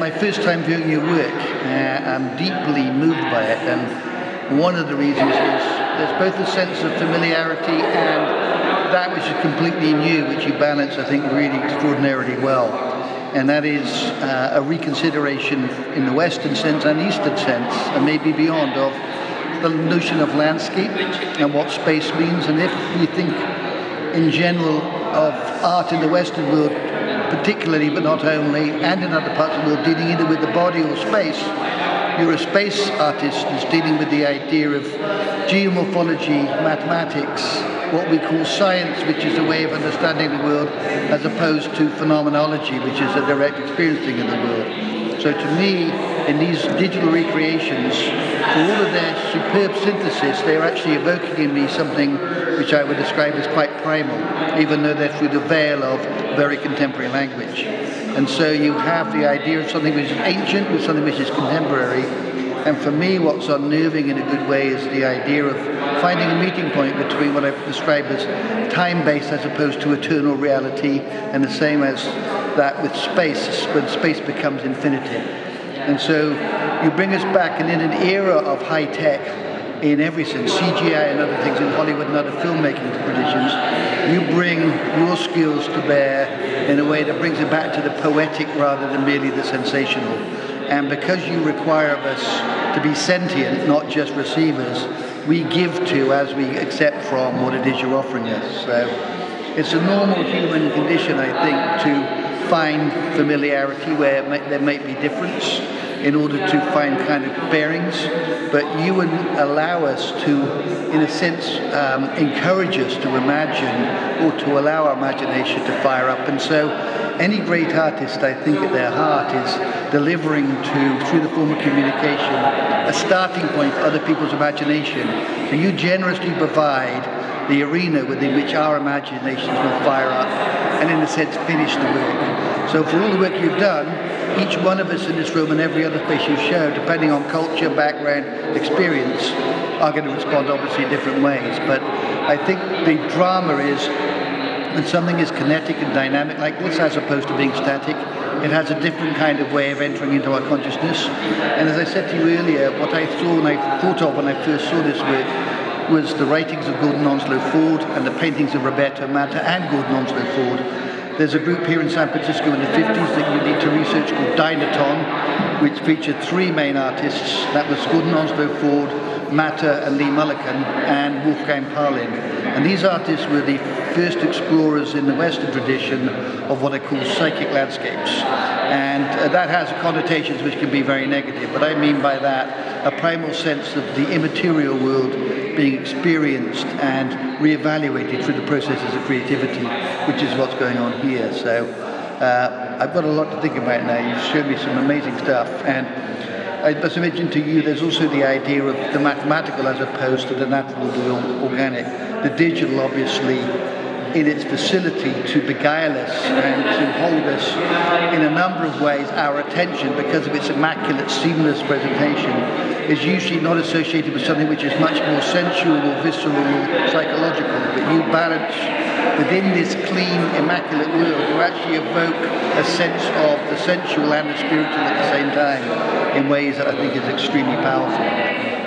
my first time viewing your work. Uh, I'm deeply moved by it, and one of the reasons is there's both a sense of familiarity and that which is completely new, which you balance, I think, really extraordinarily well. And that is uh, a reconsideration in the Western sense and Eastern sense, and maybe beyond, of the notion of landscape and what space means. And if we think in general of art in the Western world particularly, but not only, and in other parts of the world, dealing either with the body or space. You're a space artist who's dealing with the idea of geomorphology, mathematics, what we call science, which is a way of understanding the world, as opposed to phenomenology, which is a direct experiencing of the world. So to me, in these digital recreations, for all of their superb synthesis, they're actually evoking in me something which I would describe as quite primal, even though they're through the veil of very contemporary language. And so you have the idea of something which is ancient with something which is contemporary. And for me, what's unnerving in a good way is the idea of finding a meeting point between what I've described as time-based as opposed to eternal reality, and the same as that with space, when space becomes infinity. And so you bring us back, and in an era of high tech, in every sense, CGI and other things in Hollywood and other filmmaking traditions, you bring your skills to bear in a way that brings it back to the poetic rather than merely the sensational. And because you require of us to be sentient, not just receivers, we give to as we accept from what it is you're offering us. So it's a normal human condition, I think, to find familiarity where there might be difference in order to find kind of bearings, but you would allow us to, in a sense, um, encourage us to imagine or to allow our imagination to fire up. And so any great artist, I think, at their heart is delivering to, through the form of communication, a starting point for other people's imagination. So you generously provide the arena within which our imaginations will fire up and, in a sense, finish the work. So for all the work you've done, each one of us in this room and every other place you show, depending on culture, background, experience, are going to respond obviously in different ways. But I think the drama is when something is kinetic and dynamic like this, as opposed to being static, it has a different kind of way of entering into our consciousness. And as I said to you earlier, what I saw and I thought of when I first saw this work was the writings of Gordon Onslow Ford and the paintings of Roberto Matta and Gordon Onslow Ford there's a group here in San Francisco in the 50s that you need to research called Dynaton, which featured three main artists. That was Gordon Onslow Ford, Matta and Lee Mullican, and Wolfgang Paalen. And these artists were the first explorers in the Western tradition of what are called psychic landscapes. And uh, that has connotations which can be very negative. But I mean by that a primal sense of the immaterial world being experienced and reevaluated through the processes of creativity, which is what's going on here. So uh, I've got a lot to think about now. You've shown me some amazing stuff. And as I mentioned to you, there's also the idea of the mathematical as opposed to the natural, the organic. The digital, obviously, in its facility to beguile us and to hold us in a number of ways our attention because of its immaculate seamless presentation is usually not associated with something which is much more sensual or visceral or psychological but you balance within this clean immaculate world you actually evoke a sense of the sensual and the spiritual at the same time in ways that I think is extremely powerful.